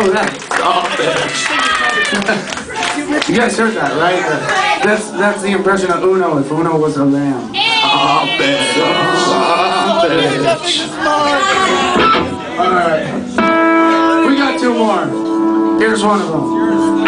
Oh. Oh. you guys heard that, right? Uh, that's that's the impression of Uno if Uno was a lamb. Oh, bitch. Oh, bitch. All right. We got two more. Here's one of them.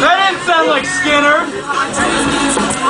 That didn't sound like Skinner.